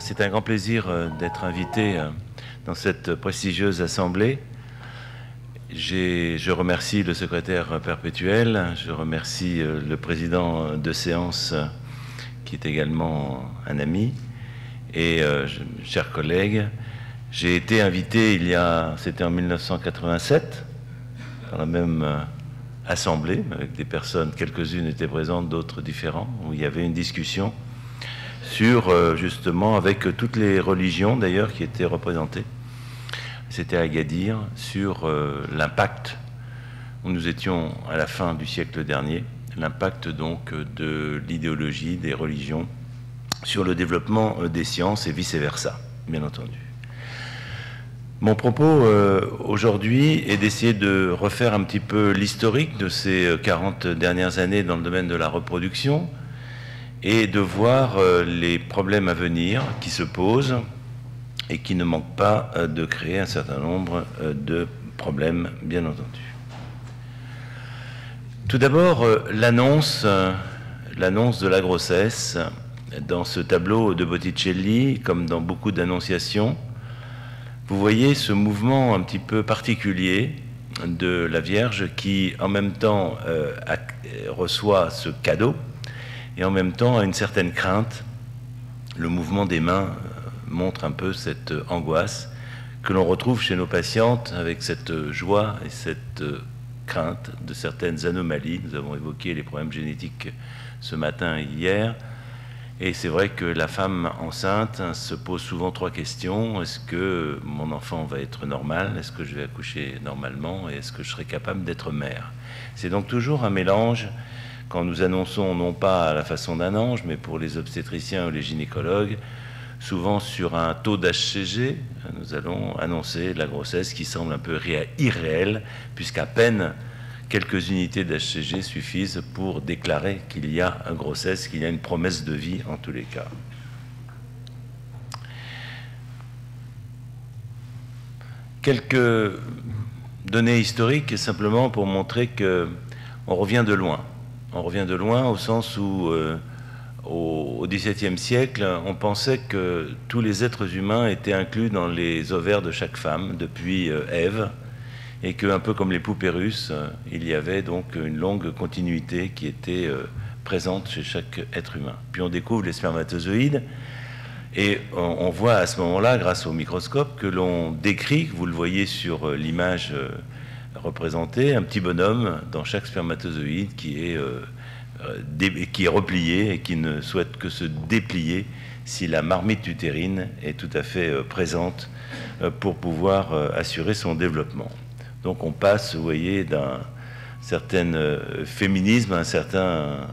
C'est un grand plaisir euh, d'être invité euh, dans cette prestigieuse assemblée. Je remercie le secrétaire perpétuel, je remercie euh, le président de séance qui est également un ami et chers collègues. J'ai été invité il y a, c'était en 1987, dans la même assemblée, avec des personnes, quelques-unes étaient présentes, d'autres différentes, où il y avait une discussion euh, justement avec toutes les religions d'ailleurs qui étaient représentées. C'était Agadir sur euh, l'impact, où nous étions à la fin du siècle dernier, l'impact donc de l'idéologie des religions sur le développement euh, des sciences et vice-versa, bien entendu. Mon propos aujourd'hui est d'essayer de refaire un petit peu l'historique de ces 40 dernières années dans le domaine de la reproduction, et de voir euh, les problèmes à venir qui se posent et qui ne manquent pas euh, de créer un certain nombre euh, de problèmes, bien entendu. Tout d'abord, l'annonce, l'annonce de la grossesse dans ce tableau de Botticelli, comme dans beaucoup d'annonciations. Vous voyez ce mouvement un petit peu particulier de la Vierge qui, en même temps, reçoit ce cadeau et en même temps à une certaine crainte. Le mouvement des mains euh, montre un peu cette euh, angoisse que l'on retrouve chez nos patientes avec cette euh, joie et cette crainte de certaines anomalies. Nous avons évoqué les problèmes génétiques ce matin et hier. Et c'est vrai que la femme enceinte se pose souvent trois questions. Est-ce que mon enfant va être normal? Est-ce que je vais accoucher normalement? Et est-ce que je serai capable d'être mère? C'est donc toujours un mélange quand nous annonçons non pas à la façon d'un ange, mais pour les obstétriciens ou les gynécologues, souvent sur un taux d'HCG, nous allons annoncer la grossesse qui semble un peu irréelle, puisqu'à peine quelques unités d'HCG suffisent pour déclarer qu'il y a une grossesse, qu'il y a une promesse de vie en tous les cas. Quelques données historiques simplement pour montrer que on revient de loin on revient de loin au sens où euh, au XVIIe siècle, on pensait que tous les êtres humains étaient inclus dans les ovaires de chaque femme depuis euh, Ève, et qu'un peu comme les poupées russes, euh, il y avait donc une longue continuité qui était présente chez chaque être humain. Puis on découvre les spermatozoïdes, et on voit à ce moment-là, grâce au microscope, que l'on décrit, vous le voyez sur l'image représenter un petit bonhomme dans chaque spermatozoïde qui est, euh, euh, qui est replié et qui ne souhaite que se déplier si la marmite utérine est tout à fait euh, présente pour pouvoir assurer son développement. Donc on passe, vous voyez, d'un certain féminisme à un certain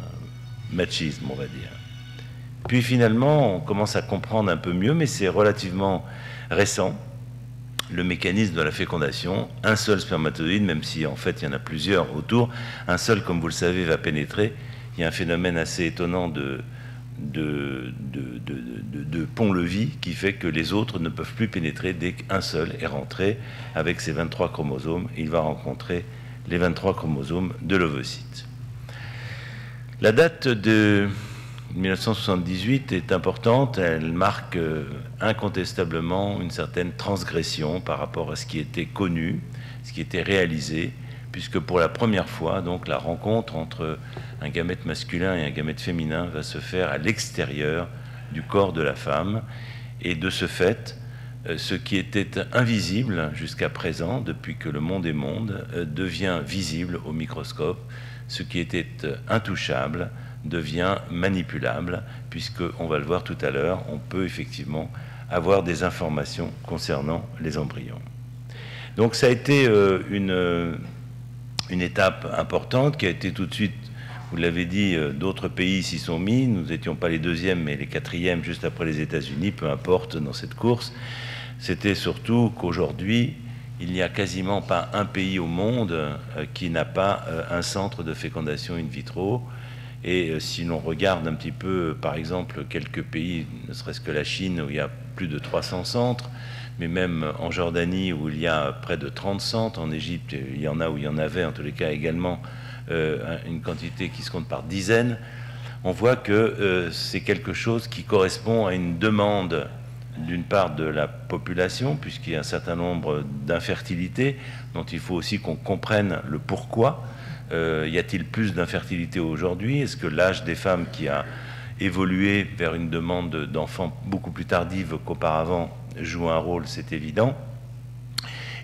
machisme, on va dire. Puis finalement, on commence à comprendre un peu mieux, mais c'est relativement récent, le mécanisme de la fécondation. Un seul spermatozoïde, même si en fait il y en a plusieurs autour, un seul, comme vous le savez, va pénétrer. Il y a un phénomène assez étonnant de, pont-levis qui fait que les autres ne peuvent plus pénétrer dès qu'un seul est rentré avec ses 23 chromosomes. Il va rencontrer les 23 chromosomes de l'ovocyte. La date de 1978 est importante, elle marque euh, incontestablement une certaine transgression par rapport à ce qui était connu, ce qui était réalisé, puisque pour la première fois, donc, la rencontre entre un gamète masculin et un gamète féminin va se faire à l'extérieur du corps de la femme, et de ce fait, euh, ce qui était invisible jusqu'à présent, depuis que le monde est monde, euh, devient visible au microscope, ce qui était intouchable devient manipulable, puisque, on va le voir tout à l'heure, on peut effectivement avoir des informations concernant les embryons. Donc ça a été euh, une, euh, une étape importante qui a été tout de suite, vous l'avez dit, euh, d'autres pays s'y sont mis. Nous n'étions pas les deuxièmes, mais les quatrièmes juste après les États-Unis, peu importe dans cette course. C'était surtout qu'aujourd'hui, il n'y a quasiment pas un pays au monde qui n'a pas un centre de fécondation in vitro. Et euh, si l'on regarde un petit peu, par exemple, quelques pays, ne serait-ce que la Chine, où il y a plus de 300 centres, mais même en Jordanie, où il y a près de 30 centres, en Égypte, il y en a où il y en avait, en tous les cas également, euh, une quantité qui se compte par dizaines, on voit que c'est quelque chose qui correspond à une demande d'une part de la population, puisqu'il y a un certain nombre d'infertilités dont il faut aussi qu'on comprenne le pourquoi. Euh, y a-t-il plus d'infertilité aujourd'hui? Est-ce que l'âge des femmes qui a évolué vers une demande d'enfants beaucoup plus tardive qu'auparavant joue un rôle? C'est évident.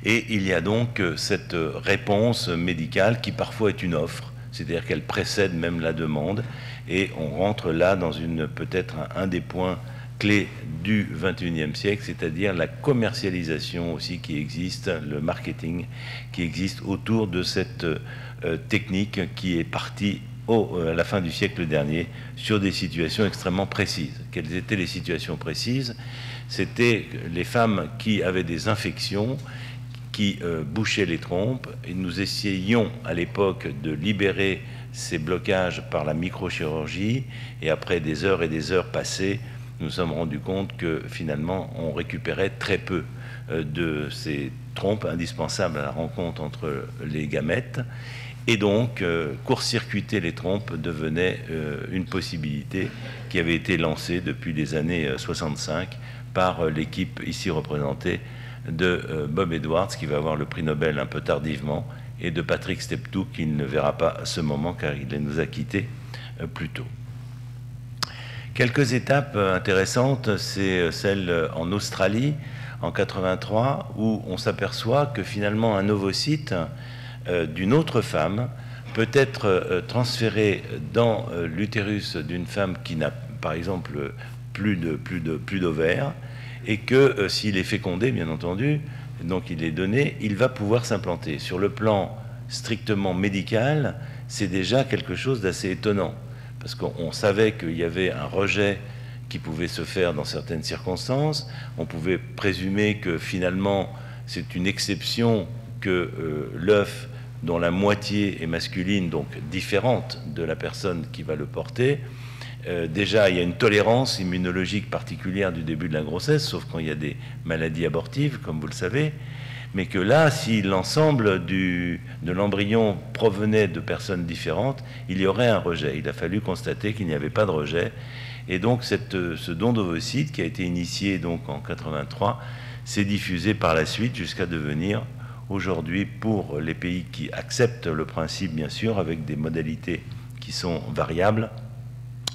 Et il y a donc cette réponse médicale qui parfois est une offre, c'est-à-dire qu'elle précède même la demande, et on rentre là dans une peut-être un des points clé du 21e siècle, c'est-à-dire la commercialisation aussi qui existe, le marketing qui existe autour de cette euh, technique qui est partie au, euh, à la fin du siècle dernier sur des situations extrêmement précises. Quelles étaient les situations précises? C'était les femmes qui avaient des infections qui euh, bouchaient les trompes et nous essayions à l'époque de libérer ces blocages par la microchirurgie et après des heures et des heures passées nous sommes rendus compte que finalement on récupérait très peu euh, de ces trompes indispensables à la rencontre entre les gamètes. Et donc, euh, court-circuiter les trompes devenait euh, une possibilité qui avait été lancée depuis les années 65 par l'équipe ici représentée de Bob Edwards, qui va avoir le prix Nobel un peu tardivement, et de Patrick Steptoe, qui ne verra pas ce moment car il nous a quittés plus tôt. Quelques étapes intéressantes, c'est euh, celle euh, en Australie en 83 où on s'aperçoit que finalement un ovocyte euh, d'une autre femme peut être transféré dans l'utérus d'une femme qui n'a par exemple plus de plus de plus d'ovaires et que s'il est fécondé bien entendu donc il est donné il va pouvoir s'implanter sur le plan strictement médical c'est déjà quelque chose d'assez étonnant parce qu'on savait qu'il y avait un rejet qui pouvait se faire dans certaines circonstances. On pouvait présumer que finalement, c'est une exception que euh, l'œuf dont la moitié est masculine, donc différente de la personne qui va le porter, euh, déjà, il y a une tolérance immunologique particulière du début de la grossesse, sauf quand il y a des maladies abortives, comme vous le savez mais que là, si l'ensemble de l'embryon provenait de personnes différentes, il y aurait un rejet. Il a fallu constater qu'il n'y avait pas de rejet. Et donc ce don d'ovocytes qui a été initié donc en 83 s'est diffusé par la suite jusqu'à devenir aujourd'hui pour les pays qui acceptent le principe bien sûr avec des modalités qui sont variables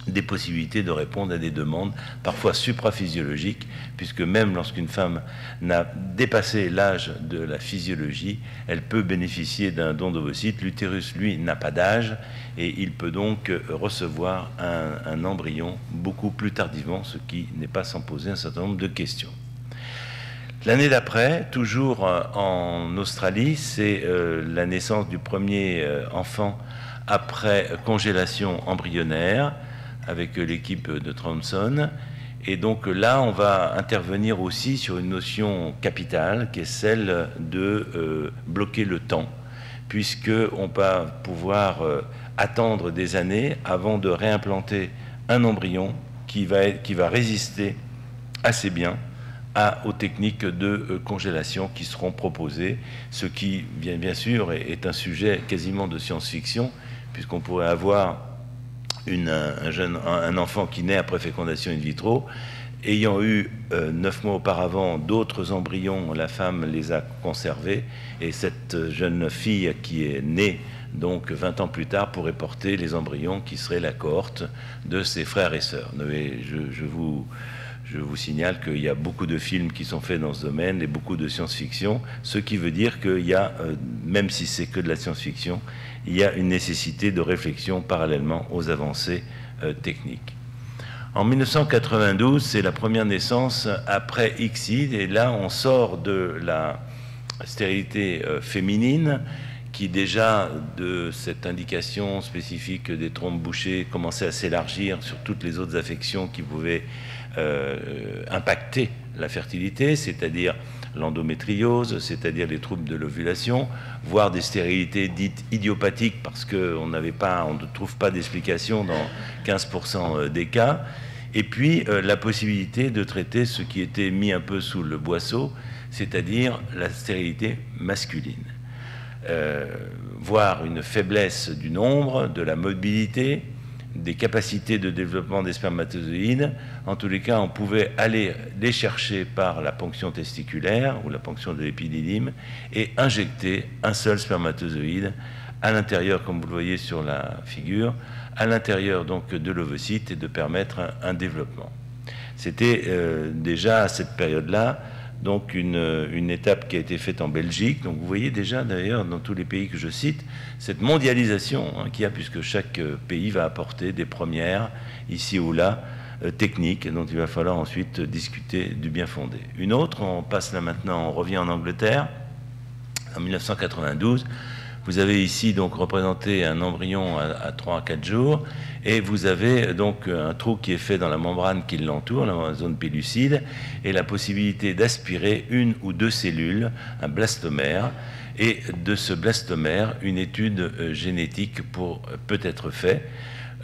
des possibilités de répondre à des demandes parfois supraphysiologiques, puisque même lorsqu'une femme n'a dépassé l'âge de la physiologie, elle peut bénéficier d'un don d'ovocytes. L'utérus, lui, n'a pas d'âge et il peut donc recevoir un, un, embryon beaucoup plus tardivement, ce qui n'est pas sans poser un certain nombre de questions. L'année d'après, toujours euh, en Australie, c'est euh, la naissance du premier euh, enfant après congélation embryonnaire avec l'équipe de Thompson. Et donc là, on va intervenir aussi sur une notion capitale qui est celle de bloquer le temps, puisqu'on va pouvoir attendre des années avant de réimplanter un embryon qui va résister assez bien aux techniques de euh, congélation qui seront proposées, ce qui, bien, bien sûr, est, un sujet quasiment de science-fiction, puisqu'on pourrait avoir un, jeune, un enfant qui naît après fécondation in vitro, ayant eu euh, neuf mois auparavant d'autres embryons, la femme les a conservés, et cette jeune fille qui est née donc 20 ans plus tard pourrait porter les embryons qui seraient la cohorte de ses frères et sœurs. Je vous je vous signale qu'il y a beaucoup de films qui sont faits dans ce domaine et beaucoup de science-fiction, ce qui veut dire qu'il y a, euh, même si c'est que de la science-fiction, il y a une nécessité de réflexion parallèlement aux avancées euh, techniques. En 1992, c'est la première naissance après XI, et là on sort de la stérilité euh, féminine qui déjà de cette indication spécifique des trompes bouchées commençait à s'élargir sur toutes les autres affections qui pouvaient impacter la fertilité, c'est-à-dire l'endométriose, c'est-à-dire les troubles de l'ovulation, voire des stérilités dites idiopathiques parce qu'on on ne trouve pas d'explication dans 15% euh, des cas. Et puis euh, la possibilité de traiter ce qui était mis un peu sous le boisseau, c'est-à-dire la stérilité masculine. Euh, voire une faiblesse du nombre, de la mobilité, des capacités de développement des spermatozoïdes. En tous les cas, on pouvait aller les chercher par la ponction testiculaire ou la ponction de l'épididyme et injecter un seul spermatozoïde à l'intérieur, comme vous le voyez sur la figure, à l'intérieur donc de l'ovocyte et de permettre un, développement. C'était euh, déjà à cette période-là donc une, étape qui a été faite en Belgique. Donc vous voyez déjà d'ailleurs dans tous les pays que je cite cette mondialisation hein, qui a puisque chaque euh, pays va apporter des premières ici ou là euh, techniques dont il va falloir ensuite discuter du bien fondé. Une autre, on passe là maintenant, on revient en Angleterre en 1992. Vous avez ici donc représenté un embryon à, 3 à 4 jours et vous avez donc un trou qui est fait dans la membrane qui l'entoure, la zone pellucide, et la possibilité d'aspirer une ou deux cellules, un blastomère, et de ce blastomère, une étude euh, génétique pour, euh, peut être faite.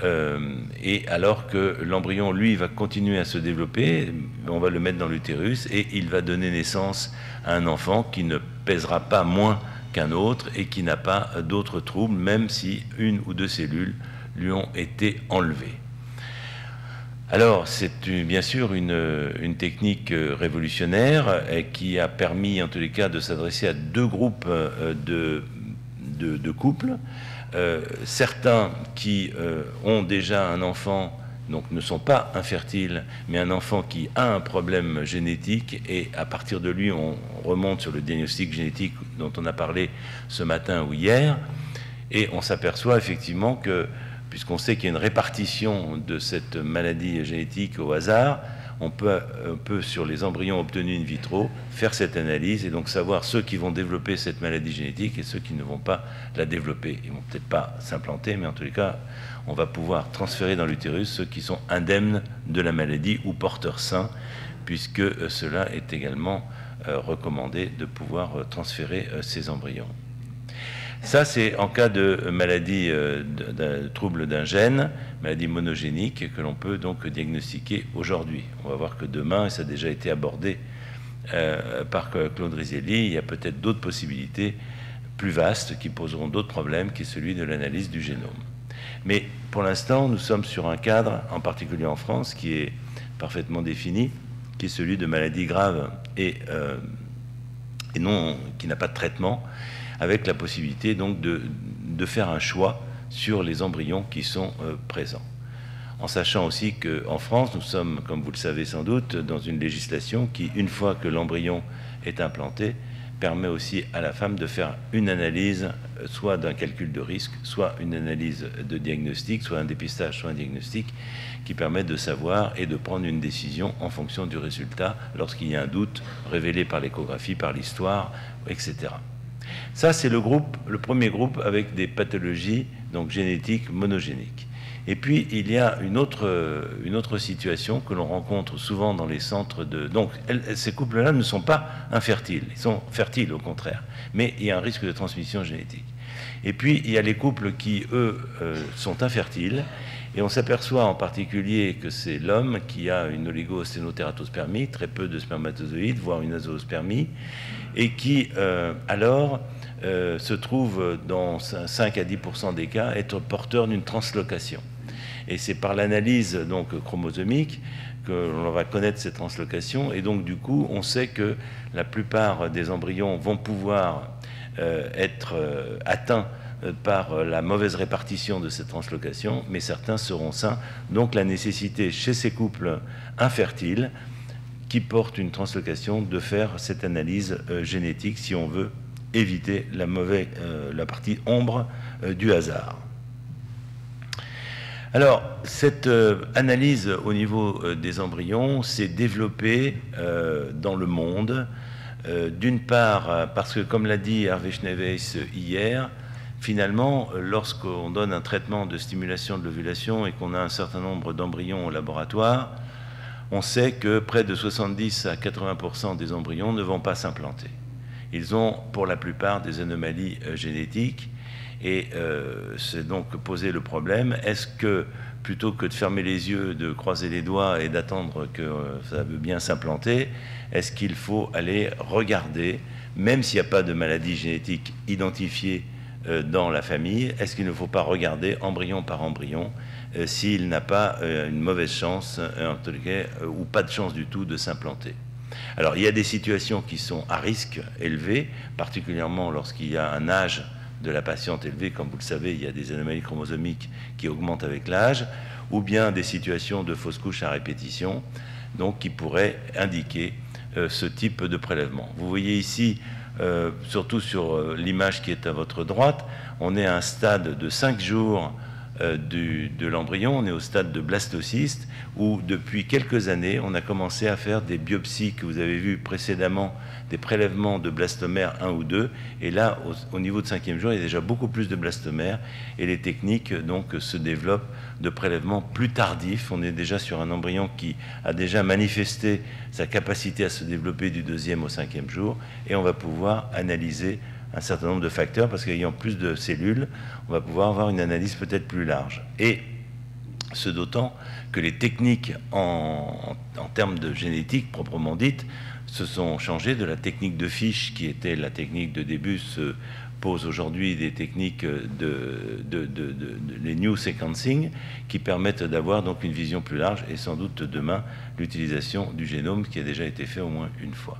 Euh, et alors que l'embryon, lui, va continuer à se développer, on va le mettre dans l'utérus et il va donner naissance à un enfant qui ne pèsera pas moins qu'un autre et qui n'a pas d'autres troubles, même si une ou deux cellules lui ont été enlevées. Alors, c'est bien sûr une, technique révolutionnaire qui a permis, en tous les cas, de s'adresser à deux groupes euh, de, de, couples. Euh, certains qui euh, ont déjà un enfant donc ne sont pas infertiles, mais un enfant qui a un problème génétique, et à partir de lui, on remonte sur le diagnostic génétique dont on a parlé ce matin ou hier, et on s'aperçoit effectivement que, puisqu'on sait qu'il y a une répartition de cette maladie génétique au hasard, on peut, sur les embryons obtenus in vitro, faire cette analyse et donc savoir ceux qui vont développer cette maladie génétique et ceux qui ne vont pas la développer. Ils vont peut-être pas s'implanter, mais en tous les cas, on va pouvoir transférer dans l'utérus ceux qui sont indemnes de la maladie ou porteurs sains, puisque euh, cela est également euh, recommandé de pouvoir euh, transférer ces embryons. Ça, c'est en cas de maladie, de, trouble d'un gène, maladie monogénique, que l'on peut donc diagnostiquer aujourd'hui. On va voir que demain, et ça a déjà été abordé par Claude Rizelli, il y a peut-être d'autres possibilités plus vastes qui poseront d'autres problèmes, qui est celui de l'analyse du génome. Mais pour l'instant, nous sommes sur un cadre, en particulier en France, qui est parfaitement défini, qui est celui de maladies graves et, euh, et non, qui n'a pas de traitement, avec la possibilité donc de, de, faire un choix sur les embryons qui sont euh, présents. En sachant aussi qu'en France, nous sommes, comme vous le savez sans doute, dans une législation qui, une fois que l'embryon est implanté, permet aussi à la femme de faire une analyse, euh, soit d'un calcul de risque, soit une analyse de diagnostic, soit un dépistage, soit un diagnostic, qui permet de savoir et de prendre une décision en fonction du résultat lorsqu'il y a un doute révélé par l'échographie, par l'histoire, etc. Ça, c'est le groupe, le premier groupe avec des pathologies donc génétiques monogéniques. Et puis, il y a une autre, une autre situation que l'on rencontre souvent dans les centres de... Donc, ces couples-là ne sont pas infertiles, ils sont fertiles au contraire, mais il y a un risque de transmission génétique. Et puis, il y a les couples qui, eux, euh, sont infertiles, et on s'aperçoit en particulier que c'est l'homme qui a une oligosténotératospermie, très peu de spermatozoïdes, voire une azoospermie, et qui, euh, alors, euh, se trouve dans 5 à 10% des cas être porteur d'une translocation. Et c'est par l'analyse donc chromosomique que l'on va connaître ces translocations. Et donc, du coup, on sait que la plupart des embryons vont pouvoir euh, être euh, atteints euh, par la mauvaise répartition de cette translocation, mais certains seront sains. Donc, la nécessité chez ces couples infertiles qui portent une translocation de faire cette analyse génétique si on veut éviter la partie ombre du hasard. Alors, cette euh, analyse au niveau euh, des embryons s'est développée euh, dans le monde, d'une part parce que, comme l'a dit Hervé Schneeweiss hier, finalement, lorsqu'on donne un traitement de stimulation de l'ovulation et qu'on a un certain nombre d'embryons au laboratoire, on sait que près de 70 à 80% des embryons ne vont pas s'implanter. Ils ont pour la plupart des anomalies génétiques et euh, c'est donc poser le problème, est-ce que plutôt que de fermer les yeux, de croiser les doigts et d'attendre que euh, ça veut bien s'implanter, est-ce qu'il faut aller regarder, même s'il n'y a pas de maladie génétique identifiée dans la famille, est-ce qu'il ne faut pas regarder embryon par embryon s'il n'a pas une mauvaise chance, en tout cas, ou pas de chance du tout de s'implanter? Alors, il y a des situations qui sont à risque élevé, particulièrement lorsqu'il y a un âge de la patiente élevé. Comme vous le savez, il y a des anomalies chromosomiques qui augmentent avec l'âge, ou bien des situations de fausse couche à répétition, donc qui pourraient indiquer euh, ce type de prélèvement. Vous voyez ici, euh, surtout sur euh, l'image qui est à votre droite, on est à un stade de 5 jours euh, de l'embryon, on est au stade de blastocyste, où depuis quelques années, on a commencé à faire des biopsies que vous avez vues précédemment, des prélèvements de blastomères 1 ou 2, et là, au, niveau de cinquième jour, il y a déjà beaucoup plus de blastomères, et les techniques donc se développent de prélèvements plus tardifs. On est déjà sur un embryon qui a déjà manifesté sa capacité à se développer du deuxième au cinquième jour, et on va pouvoir analyser un certain nombre de facteurs, parce qu'ayant plus de cellules, on va pouvoir avoir une analyse peut-être plus large. Et ce d'autant que les techniques en, termes de génétique proprement dite se sont changées de la technique de fiche qui était la technique de début se pose aujourd'hui des techniques de, de, les new sequencing qui permettent d'avoir donc une vision plus large et sans doute demain l'utilisation du génome qui a déjà été fait au moins une fois.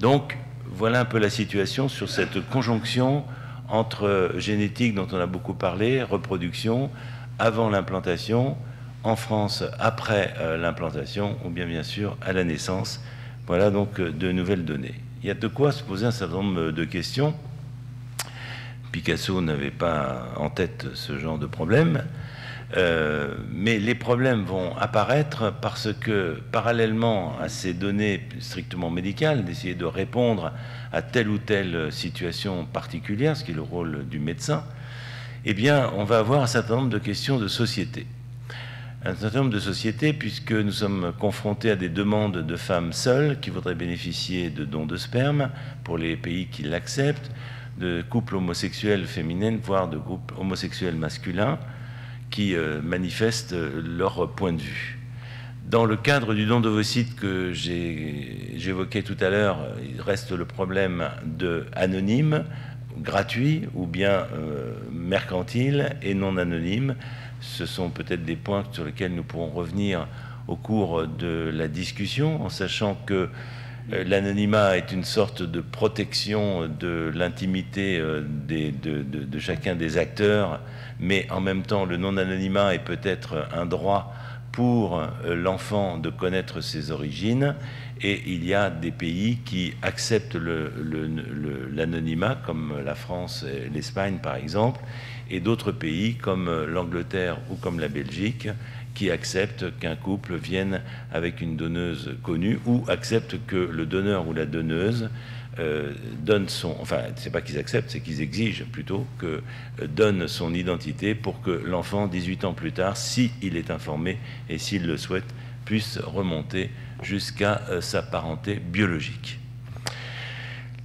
Donc voilà un peu la situation sur cette conjonction entre génétique dont on a beaucoup parlé, reproduction, avant l'implantation, en France après euh, l'implantation, ou bien bien sûr à la naissance. Voilà donc euh, de nouvelles données. Il y a de quoi se poser un certain nombre de questions. Picasso n'avait pas en tête ce genre de problème. Euh, mais les problèmes vont apparaître parce que, parallèlement à ces données strictement médicales, d'essayer de répondre à telle ou telle situation particulière, ce qui est le rôle du médecin, eh bien, on va avoir un certain nombre de questions de société. Un certain nombre de sociétés, puisque nous sommes confrontés à des demandes de femmes seules qui voudraient bénéficier de dons de sperme pour les pays qui l'acceptent, de couples homosexuels féminines, voire de groupes homosexuels masculins, qui euh, manifestent euh, leur point de vue. Dans le cadre du don d'ovocytes que j'évoquais tout à l'heure, il reste le problème de anonyme, gratuit ou bien euh, mercantile et non anonyme. Ce sont peut-être des points sur lesquels nous pourrons revenir au cours de la discussion, en sachant que l'anonymat est une sorte de protection de l'intimité de, de, chacun des acteurs mais en même temps le non-anonymat est peut-être un droit pour euh, l'enfant de connaître ses origines, et il y a des pays qui acceptent l'anonymat, comme la France et l'Espagne par exemple, et d'autres pays comme l'Angleterre ou comme la Belgique, qui acceptent qu'un couple vienne avec une donneuse connue ou acceptent que le donneur ou la donneuse euh, donne son, enfin, c'est pas qu'ils acceptent, c'est qu'ils exigent plutôt que euh, donne son identité pour que l'enfant, 18 ans plus tard, s'il il est informé et s'il le souhaite, puisse remonter jusqu'à euh, sa parenté biologique.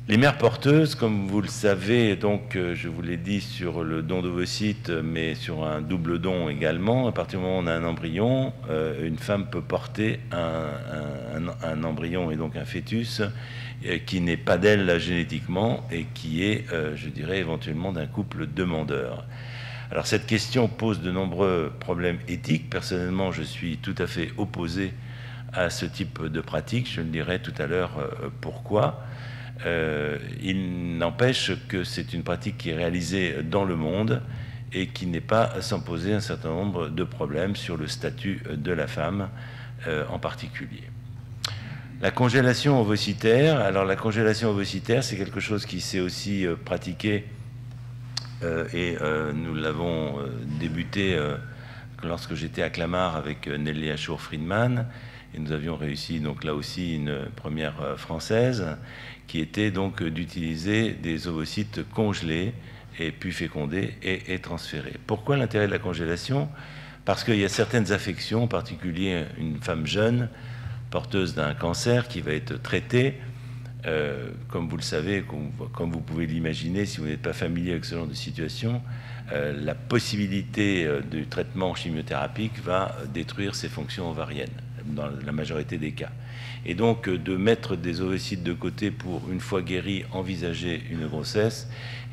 Les mères porteuses, comme vous le savez, donc je vous l'ai dit sur le don d'ovocytes, mais sur un double don également, à partir du moment où on a un embryon, une femme peut porter un embryon et donc un fœtus euh, qui n'est pas d'elle génétiquement et qui est, euh, je dirais, éventuellement d'un couple demandeur. Alors cette question pose de nombreux problèmes éthiques. Personnellement, je suis tout à fait opposé à ce type de pratique. Je le dirai tout à l'heure euh, il n'empêche que c'est une pratique qui est réalisée dans le monde et qui n'est pas sans poser un certain nombre de problèmes sur le statut de la femme en particulier. La congélation ovocytaire, alors la congélation ovocytaire, c'est quelque chose qui s'est aussi euh, pratiqué euh, et euh, nous l'avons débuté lorsque j'étais à Clamart avec Nelly Achour-Friedman et nous avions réussi donc là aussi une première française qui était donc d'utiliser des ovocytes congelés et puis fécondés et, transférés. Pourquoi l'intérêt de la congélation? Parce qu'il y a certaines affections, en particulier une femme jeune, porteuse d'un cancer qui va être traitée, euh, comme vous le savez, comme, vous pouvez l'imaginer, si vous n'êtes pas familier avec ce genre de situation, euh, la possibilité euh, du traitement chimiothérapique va détruire ses fonctions ovariennes. dans la majorité des cas. Et donc de mettre des ovocytes de côté pour, une fois guéri, envisager une grossesse,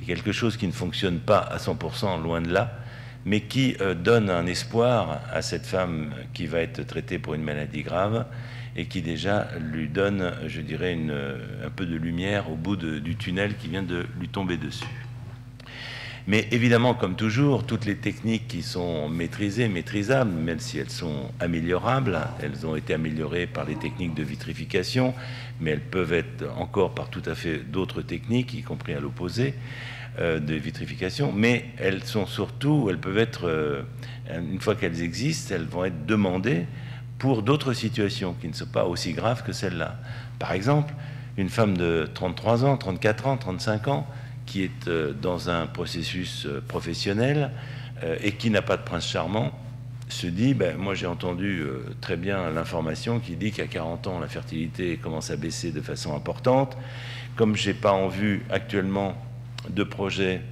quelque chose qui ne fonctionne pas à 100%, loin de là, mais qui donne un espoir à cette femme qui va être traitée pour une maladie grave et qui déjà lui donne, je dirais, un peu de lumière au bout du tunnel qui vient de lui tomber dessus. Mais évidemment, comme toujours, toutes les techniques qui sont maîtrisées, maîtrisables, même si elles sont améliorables, elles ont été améliorées par les techniques de vitrification, mais elles peuvent être encore par tout à fait d'autres techniques, y compris à l'opposé euh, de vitrification, mais elles sont surtout, elles peuvent être, euh, une fois qu'elles existent, elles vont être demandées pour d'autres situations qui ne sont pas aussi graves que celle-là. Par exemple, une femme de 33 ans, 34 ans, 35 ans, qui est euh, dans un processus euh, professionnel euh, et qui n'a pas de prince charmant, se dit, ben, moi j'ai entendu très bien l'information qui dit qu'à 40 ans, la fertilité commence à baisser de façon importante. Comme je n'ai pas en vue actuellement de projet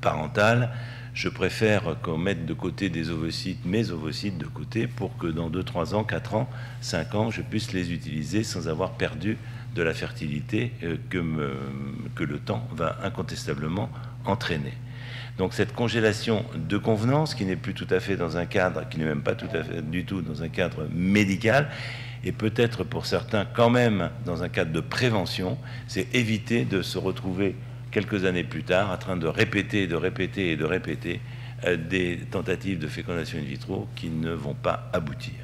parental, je préfère qu'on mette de côté des ovocytes, mes ovocytes de côté, pour que dans 2, 3 ans, 4 ans, 5 ans, je puisse les utiliser sans avoir perdu de la fertilité euh, que, le temps va incontestablement entraîner. Donc cette congélation de convenance, qui n'est plus tout à fait dans un cadre, qui n'est même pas tout à fait du tout dans un cadre médical, et peut-être pour certains quand même dans un cadre de prévention, c'est éviter de se retrouver quelques années plus tard en train de répéter, de répéter et de répéter euh, des tentatives de fécondation in vitro qui ne vont pas aboutir.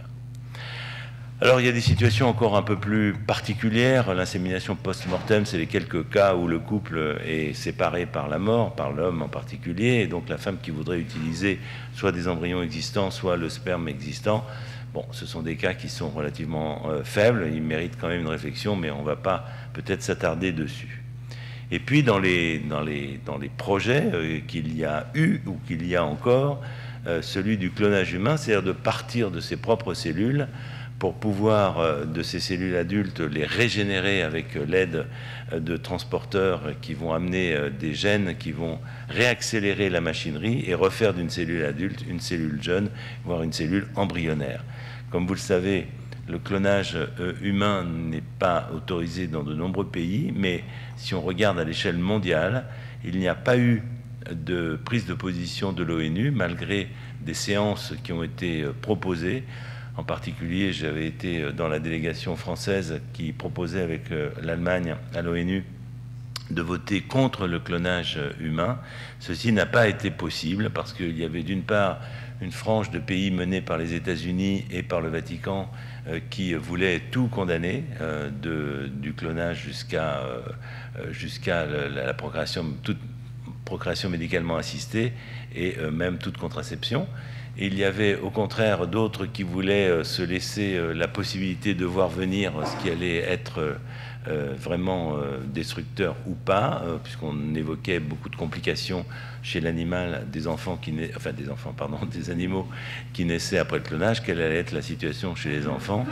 Alors il y a des situations encore un peu plus particulières. L'insémination post-mortem, c'est les quelques cas où le couple est séparé par la mort, par l'homme en particulier, et donc la femme qui voudrait utiliser soit des embryons existants, soit le sperme existant. Bon, ce sont des cas qui sont relativement euh, faibles, ils méritent quand même une réflexion, mais on ne va pas peut-être s'attarder dessus. Et puis dans les, dans les, dans les projets euh, qu'il y a eu ou qu'il y a encore, euh, celui du clonage humain, c'est-à-dire de partir de ses propres cellules pour pouvoir, euh, de ces cellules adultes, les régénérer avec euh, l'aide euh, de transporteurs qui vont amener des gènes qui vont réaccélérer la machinerie et refaire d'une cellule adulte une cellule jeune, voire une cellule embryonnaire. Comme vous le savez, le clonage humain n'est pas autorisé dans de nombreux pays, mais si on regarde à l'échelle mondiale, il n'y a pas eu de prise de position de l'ONU, malgré des séances qui ont été proposées en particulier, j'avais été euh, dans la délégation française qui proposait avec euh, l'Allemagne à l'ONU de voter contre le clonage euh, humain. Ceci n'a pas été possible parce qu'il y avait d'une part une frange de pays menés par les États-Unis et par le Vatican qui voulaient tout condamner, du clonage jusqu'à jusqu'à la, procréation, toute procréation médicalement assistée et même toute contraception il y avait au contraire d'autres qui voulaient euh, se laisser euh, la possibilité de voir venir ce qui allait être euh, vraiment destructeur ou pas, puisqu'on évoquait beaucoup de complications chez l'animal des enfants qui enfin des enfants pardon des animaux qui naissaient après le clonage, quelle allait être la situation chez les enfants.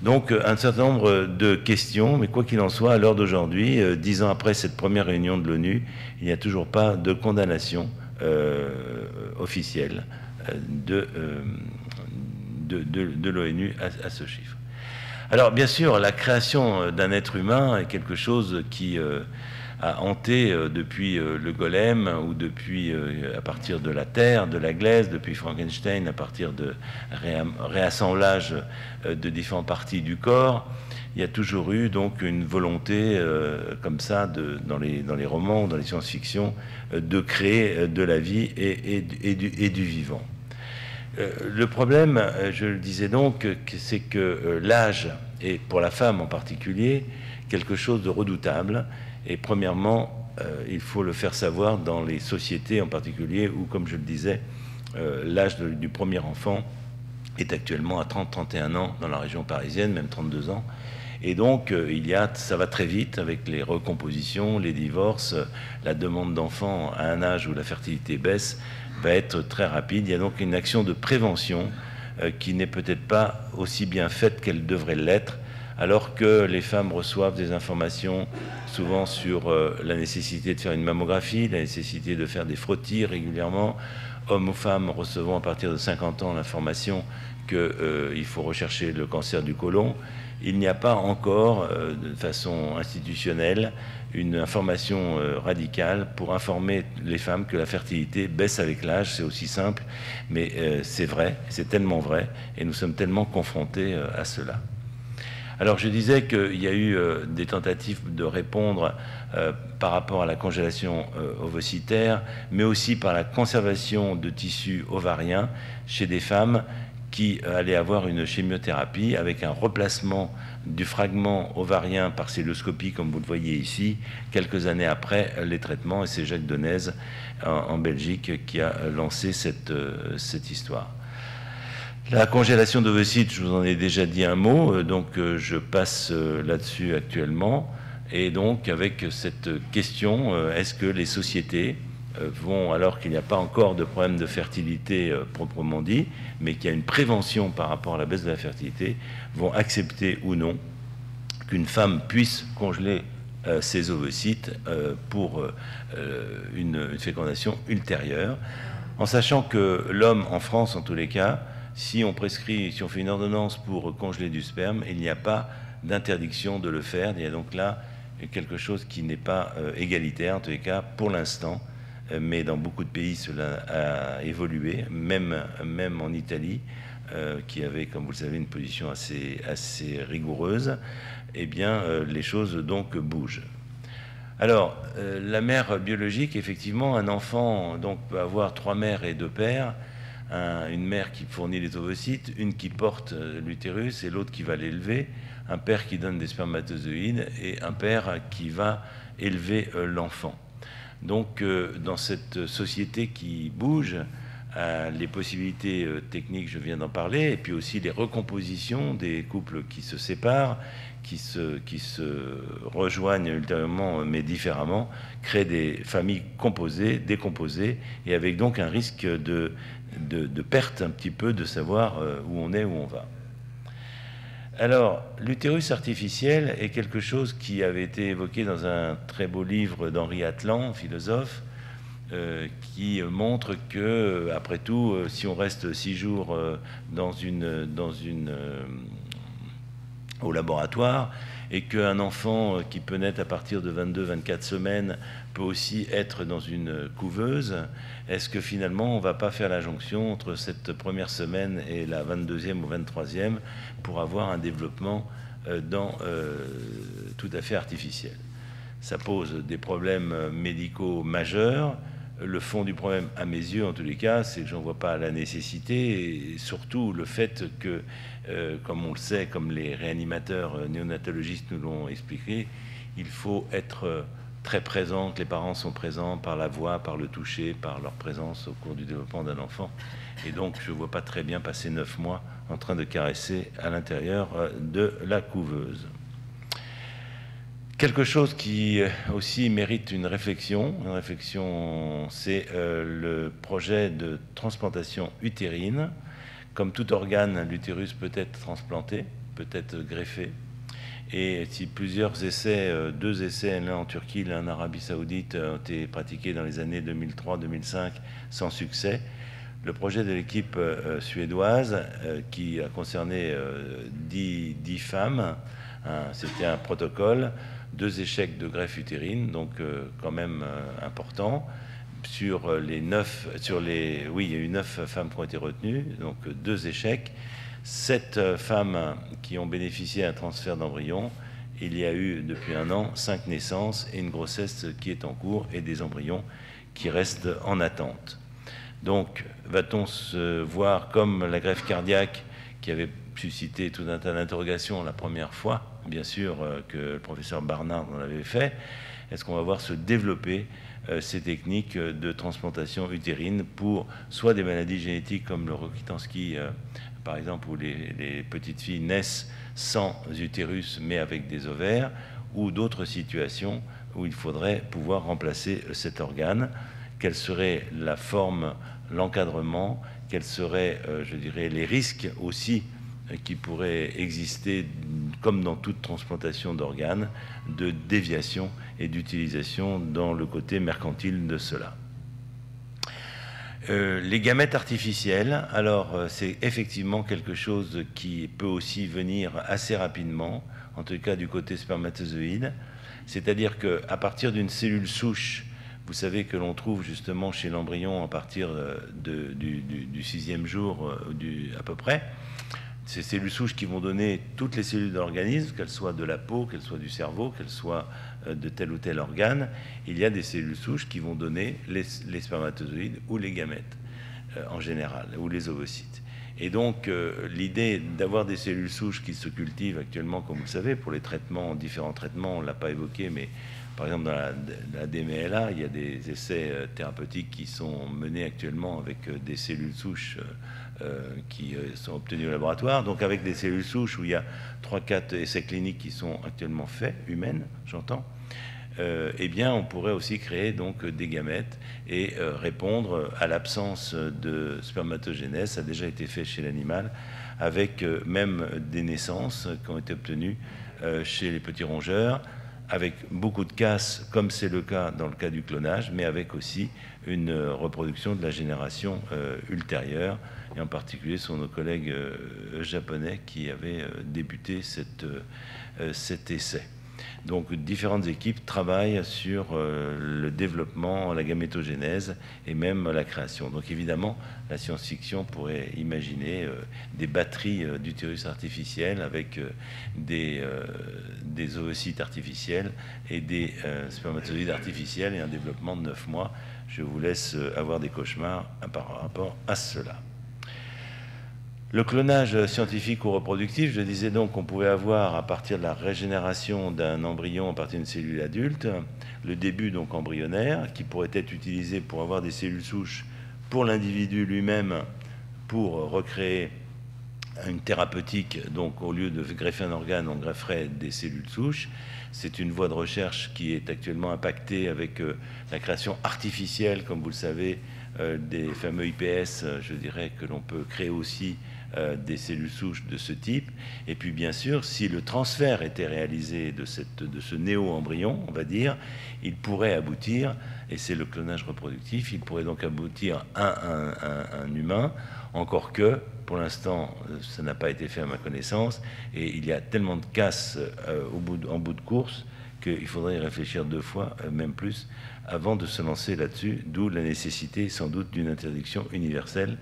Donc un certain nombre de questions, mais quoi qu'il en soit, à l'heure d'aujourd'hui, dix ans après cette première réunion de l'ONU, il n'y a toujours pas de condamnation officielle euh, de, de, l'ONU à, ce chiffre. Alors bien sûr, la création euh, d'un être humain est quelque chose qui euh, a hanté depuis le golem ou depuis à partir de la terre, de la glaise, depuis Frankenstein, à partir de réassemblage de différentes parties du corps. Il y a toujours eu donc une volonté comme ça de, dans, les, dans les romans, dans les science-fiction, de créer de la vie et, et du vivant. Euh, le problème, euh, je le disais donc, c'est que euh, l'âge est pour la femme en particulier quelque chose de redoutable. Et premièrement, il faut le faire savoir dans les sociétés en particulier où, comme je le disais, l'âge du premier enfant est actuellement à 30-31 ans dans la région parisienne, même 32 ans. Et donc, il y a, ça va très vite avec les recompositions, les divorces, la demande d'enfants à un âge où la fertilité baisse va être très rapide. Il y a donc une action de prévention euh, qui n'est peut-être pas aussi bien faite qu'elle devrait l'être, alors que les femmes reçoivent des informations souvent sur euh, la nécessité de faire une mammographie, la nécessité de faire des frottis régulièrement. hommes ou femmes recevant à partir de 50 ans l'information qu'il faut rechercher le cancer du côlon, il n'y a pas encore, de façon institutionnelle, une information radicale pour informer les femmes que la fertilité baisse avec l'âge. C'est aussi simple, mais c'est vrai, c'est tellement vrai, et nous sommes tellement confrontés à cela. Alors je disais qu'il y a eu euh, des tentatives de répondre euh, par rapport à la congélation euh, ovocytaire, mais aussi par la conservation de tissus ovariens chez des femmes qui allaient avoir une chimiothérapie avec un replacement du fragment ovarien par celluloscopie, comme vous le voyez ici, quelques années après les traitements. Et c'est Jacques Denez en, Belgique qui a lancé cette, cette histoire. La congélation d'ovocytes, je vous en ai déjà dit un mot, euh, donc euh, je passe euh, là-dessus actuellement. Et donc avec cette question, est-ce que les sociétés vont, alors qu'il n'y a pas encore de problème de fertilité proprement dit, mais qu'il y a une prévention par rapport à la baisse de la fertilité, vont accepter ou non qu'une femme puisse congeler ses ovocytes pour une fécondation ultérieure, en sachant que l'homme en France, en tous les cas, si on prescrit, si on fait une ordonnance pour congeler du sperme, il n'y a pas d'interdiction de le faire. Il y a donc là quelque chose qui n'est pas euh, égalitaire, en tous les cas, pour l'instant. Euh, mais dans beaucoup de pays, cela a évolué, même, en Italie, euh, qui avait, comme vous le savez, une position assez, rigoureuse. Eh bien, les choses donc bougent. Alors, la mère biologique, effectivement, un enfant donc, peut avoir trois mères et deux pères une mère qui fournit les ovocytes, une qui porte euh, l'utérus et l'autre qui va l'élever, un père qui donne des spermatozoïdes et un père qui va élever euh, l'enfant. Donc euh, dans cette société qui bouge, les possibilités techniques, je viens d'en parler, et puis aussi les recompositions des couples qui se séparent, qui se, qui se rejoignent ultérieurement mais différemment, créent des familles composées, décomposées, et avec donc un risque de de, perte un petit peu de savoir euh, où on est, où on va. Alors, l'utérus artificiel est quelque chose qui avait été évoqué dans un très beau livre d'Henri Atlan, philosophe, euh, qui montre que, après tout, euh, si on reste six jours au laboratoire et qu'un enfant qui peut naître à partir de 22-24 semaines peut aussi être dans une couveuse, est-ce que finalement on ne va pas faire la jonction entre cette première semaine et la 22e ou 23e pour avoir un développement euh, dans, euh, tout à fait artificiel? Ça pose des problèmes médicaux majeurs. Le fond du problème, à mes yeux en tous les cas, c'est que j'en vois pas la nécessité et surtout le fait que, euh, comme on le sait, comme les réanimateurs néonatologistes nous l'ont expliqué, il faut être très présentes, les parents sont présents par la voix, par le toucher, par leur présence au cours du développement d'un enfant. Et donc, je ne vois pas très bien passer neuf mois en train de caresser à l'intérieur euh, de la couveuse. Quelque chose qui euh, aussi mérite une réflexion, une réflexion, c'est euh, le projet de transplantation utérine. Comme tout organe, l'utérus peut être transplanté, peut être greffé, et si plusieurs essais, euh, deux essais, l'un en Turquie, l'un en Arabie Saoudite, ont été pratiqués dans les années 2003-2005 sans succès, le projet de l'équipe euh, suédoise, euh, qui a concerné dix, femmes, hein, c'était un protocole, deux échecs de greffe utérine, donc quand même important. Sur les neuf, sur les, oui, il y a eu neuf femmes qui ont été retenues, donc deux échecs. Sept euh, femmes qui ont bénéficié d'un transfert d'embryon. Il y a eu depuis un an cinq naissances et une grossesse qui est en cours et des embryons qui restent en attente. Donc, va-t-on se voir comme la greffe cardiaque qui avait suscité tout un tas d'interrogations la première fois, bien sûr euh, que le professeur Barnard en avait fait, est-ce qu'on va voir se développer euh, ces techniques de transplantation utérine pour soit des maladies génétiques comme le Rokitansky par exemple, où les, petites filles naissent sans utérus mais avec des ovaires, ou d'autres situations où il faudrait pouvoir remplacer cet organe. Quelle serait la forme, l'encadrement, quels seraient, euh, je dirais, les risques aussi euh, qui pourraient exister, comme dans toute transplantation d'organes, de déviation et d'utilisation dans le côté mercantile de cela? Euh, les gamètes artificielles, alors euh, c'est effectivement quelque chose qui peut aussi venir assez rapidement, en tout cas du côté spermatozoïde. C'est-à-dire qu'à partir d'une cellule souche, vous savez que l'on trouve justement chez l'embryon à partir euh, du, sixième jour à peu près, ces cellules souches qui vont donner toutes les cellules de l'organisme, qu'elles soient de la peau, qu'elles soient du cerveau, qu'elles soient euh, de tel ou tel organe, il y a des cellules souches qui vont donner les, spermatozoïdes ou les gamètes euh, en général, ou les ovocytes. Et donc euh, l'idée d'avoir des cellules souches qui se cultivent actuellement, comme vous le savez, pour les traitements, différents traitements, on ne l'a pas évoqué, mais par exemple dans la, DMLA, il y a des essais thérapeutiques qui sont menés actuellement avec des cellules souches qui sont obtenues au laboratoire, donc avec des cellules souches où il y a 3-4 essais cliniques qui sont actuellement faits, humaines, j'entends, euh, eh bien, on pourrait aussi créer donc des gamètes et euh, répondre à l'absence de spermatogénèse. Ça a déjà été fait chez l'animal, avec euh, même des naissances qui ont été obtenues chez les petits rongeurs, avec beaucoup de casse, comme c'est le cas dans le cas du clonage, mais avec aussi une reproduction de la génération ultérieure et en particulier sont nos collègues euh, japonais qui avaient euh, débuté euh, cet essai. Donc différentes équipes travaillent sur le développement, la gamétogénèse et même la création. Donc évidemment, la science-fiction pourrait imaginer des batteries d'utérus artificiels avec des, des ovocytes artificiels et des spermatozoïdes artificiels et un développement de 9 mois. Je vous laisse avoir des cauchemars par rapport à cela. Le clonage scientifique ou reproductif, je disais donc qu'on pouvait avoir à partir de la régénération d'un embryon à partir d'une cellule adulte, le début donc embryonnaire, qui pourrait être utilisé pour avoir des cellules souches pour l'individu lui-même, pour recréer une thérapeutique, donc au lieu de greffer un organe, on grefferait des cellules souches. C'est une voie de recherche qui est actuellement impactée avec euh, la création artificielle, comme vous le savez, euh, des fameux IPS, euh, je dirais que l'on peut créer aussi euh, des cellules souches de ce type. Et puis bien sûr, si le transfert était réalisé de, cette, de ce néo-embryon, on va dire, il pourrait aboutir, et c'est le clonage reproductif, il pourrait donc aboutir à un, humain, encore que pour l'instant, ça n'a pas été fait à ma connaissance, et il y a tellement de casse euh, au bout en bout de course qu'il faudrait y réfléchir deux fois, euh, même plus, avant de se lancer là-dessus, d'où la nécessité sans doute d'une interdiction universelle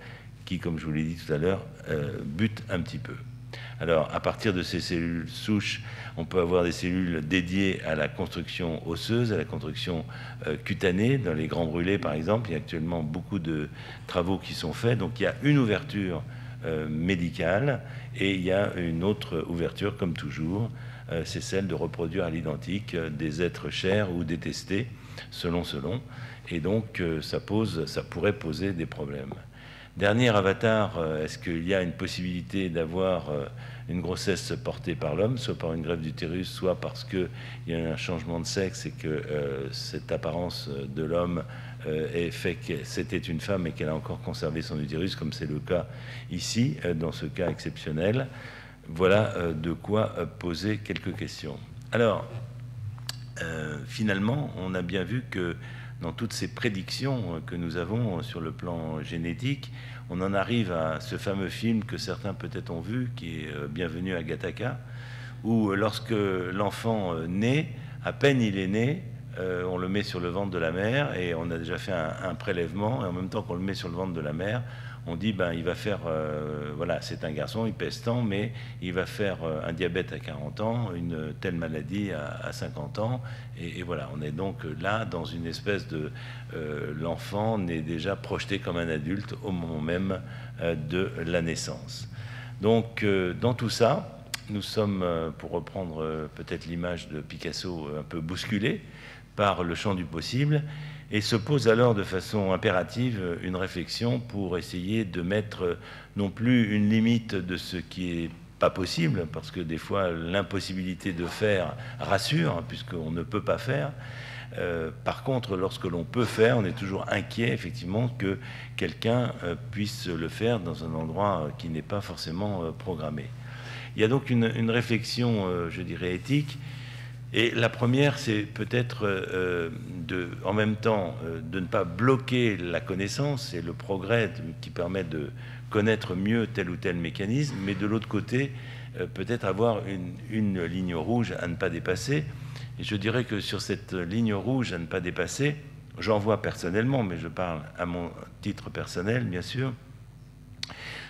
qui, comme je vous l'ai dit tout à l'heure, euh, bute un petit peu. Alors, à partir de ces cellules souches, on peut avoir des cellules dédiées à la construction osseuse, à la construction euh, cutanée. Dans les grands brûlés, par exemple, il y a actuellement beaucoup de travaux qui sont faits. Donc, il y a une ouverture euh, médicale et il y a une autre ouverture, comme toujours, c'est celle de reproduire à l'identique des êtres chers ou détestés, selon selon. Et donc, ça, pose, ça pourrait poser des problèmes. Dernier avatar, euh, est-ce qu'il y a une possibilité d'avoir euh, une grossesse portée par l'homme, soit par une greffe d'utérus, soit parce qu'il y a un changement de sexe et que euh, cette apparence de l'homme fait que c'était une femme et qu'elle a encore conservé son utérus, comme c'est le cas ici, dans ce cas exceptionnel? Voilà de quoi poser quelques questions. Alors, finalement, on a bien vu que dans toutes ces prédictions euh, que nous avons sur le plan génétique, on en arrive à ce fameux film que certains peut-être ont vu, qui est euh, Bienvenue à Gattaca, où euh, lorsque l'enfant naît, à peine il est né, on le met sur le ventre de la mère et on a déjà fait un prélèvement, et en même temps qu'on le met sur le ventre de la mère, on dit ben il va faire euh, voilà c'est un garçon il pèse tant mais il va faire euh, un diabète à 40 ans une telle maladie à, 50 ans. Et, voilà on est donc là dans une espèce de euh, l'enfant n'est déjà projeté comme un adulte au moment même de la naissance. Donc dans tout ça nous sommes pour reprendre peut-être l'image de Picasso un peu bousculé par le champ du possible et se pose alors de façon impérative une réflexion pour essayer de mettre non plus une limite de ce qui est pas possible, parce que des fois l'impossibilité de faire rassure, hein, puisqu'on ne peut pas faire. Euh, par contre, lorsque l'on peut faire, on est toujours inquiet, effectivement, que quelqu'un euh, puisse le faire dans un endroit qui n'est pas forcément euh, programmé. Il y a donc une réflexion, je dirais, éthique, Et la première, c'est peut-être euh, de, en même temps euh, de ne pas bloquer la connaissance et le progrès qui permet de connaître mieux tel ou tel mécanisme, mais de l'autre côté, euh, peut-être avoir une, une, ligne rouge à ne pas dépasser. Et je dirais que sur cette ligne rouge à ne pas dépasser, j'en vois personnellement, mais je parle à mon titre personnel, bien sûr,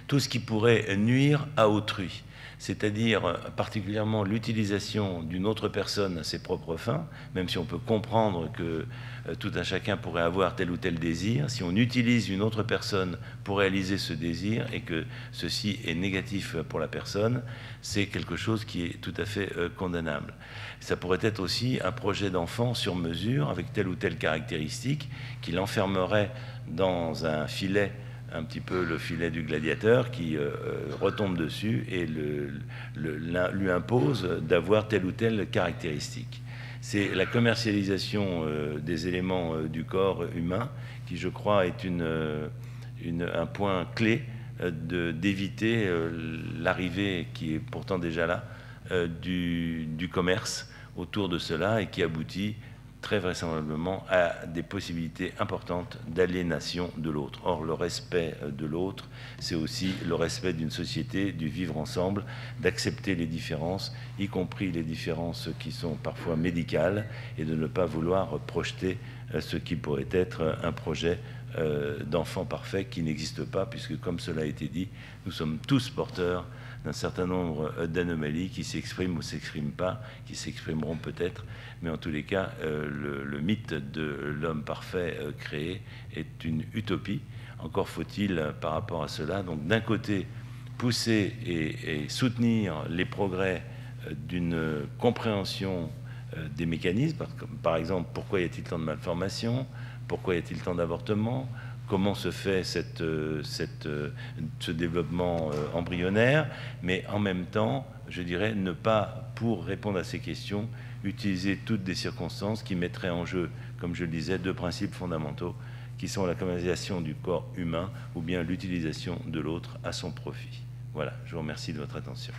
tout ce qui pourrait nuire à autrui c'est-à-dire euh, particulièrement l'utilisation d'une autre personne à ses propres fins, même si on peut comprendre que euh, tout un chacun pourrait avoir tel ou tel désir, si on utilise une autre personne pour réaliser ce désir et que ceci est négatif pour la personne, c'est quelque chose qui est tout à fait euh, condamnable. Ça pourrait être aussi un projet d'enfant sur mesure avec telle ou telle caractéristique qui l'enfermerait dans un filet un petit peu le filet du gladiateur qui euh, euh, retombe dessus et lui impose d'avoir telle ou telle caractéristique. C'est la commercialisation euh, des éléments du corps humain qui, je crois, est un point clé d'éviter l'arrivée qui est pourtant déjà là du commerce autour de cela et qui aboutit très vraisemblablement à des possibilités importantes d'aliénation de l'autre. Or, le respect de l'autre, c'est aussi le respect d'une société, du vivre ensemble, d'accepter les différences, y compris les différences qui sont parfois médicales, et de ne pas vouloir projeter euh, ce qui pourrait être un projet euh, d'enfant parfait qui n'existe pas, puisque comme cela a été dit, nous sommes tous porteurs d'un certain nombre euh, d'anomalies qui s'expriment ou s'expriment pas, qui s'exprimeront peut-être, mais en tous les cas, euh, le, mythe de l'homme parfait euh, créé est une utopie. Encore faut-il, par rapport à cela, donc d'un côté, pousser et, soutenir les progrès d'une compréhension des mécanismes, par exemple, pourquoi y a-t-il tant de malformations, pourquoi y a-t-il tant d'avortements, comment se fait euh, euh, ce développement euh, embryonnaire, mais en même temps, je dirais, ne pas, pour répondre à ces questions, utiliser toutes des circonstances qui mettraient en jeu, comme je le disais, deux principes fondamentaux, qui sont la commercialisation du corps humain ou bien l'utilisation de l'autre à son profit. Voilà, je vous remercie de votre attention.